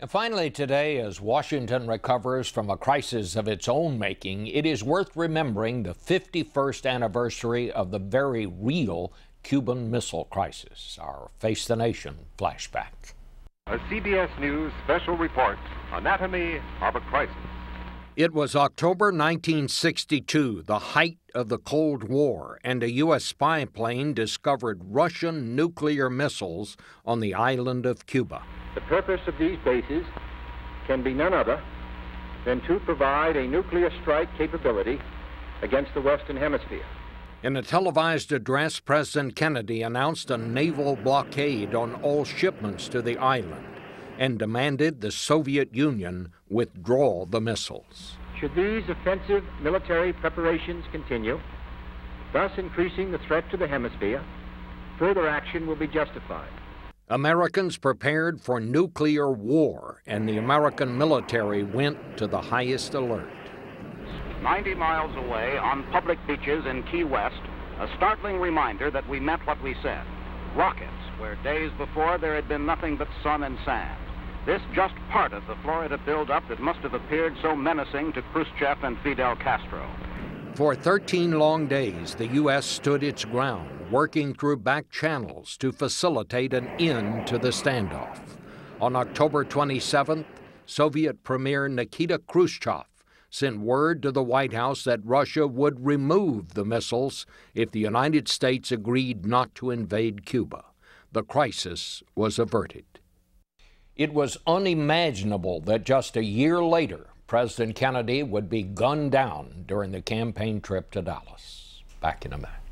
And finally, today, as Washington recovers from a crisis of its own making, it is worth remembering the 51st anniversary of the very real Cuban Missile Crisis. Our Face the Nation flashback. A CBS News special report Anatomy of a Crisis. It was October 1962, the height of the Cold War, and a U.S. spy plane discovered Russian nuclear missiles on the island of Cuba. The purpose of these bases can be none other than to provide a nuclear strike capability against the Western Hemisphere. In a televised address, President Kennedy announced a naval blockade on all shipments to the island and demanded the Soviet Union withdraw the missiles. Should these offensive military preparations continue, thus increasing the threat to the hemisphere, further action will be justified. Americans prepared for nuclear war, and the American military went to the highest alert. 90 miles away on public beaches in Key West, a startling reminder that we meant what we said. Rockets, where days before there had been nothing but sun and sand. This just part of the Florida buildup that must have appeared so menacing to Khrushchev and Fidel Castro. For 13 long days, the U.S. stood its ground, working through back channels to facilitate an end to the standoff. On October 27th, Soviet Premier Nikita Khrushchev sent word to the White House that Russia would remove the missiles if the United States agreed not to invade Cuba. The crisis was averted. It was unimaginable that just a year later, President Kennedy would be gunned down during the campaign trip to Dallas. Back in a minute.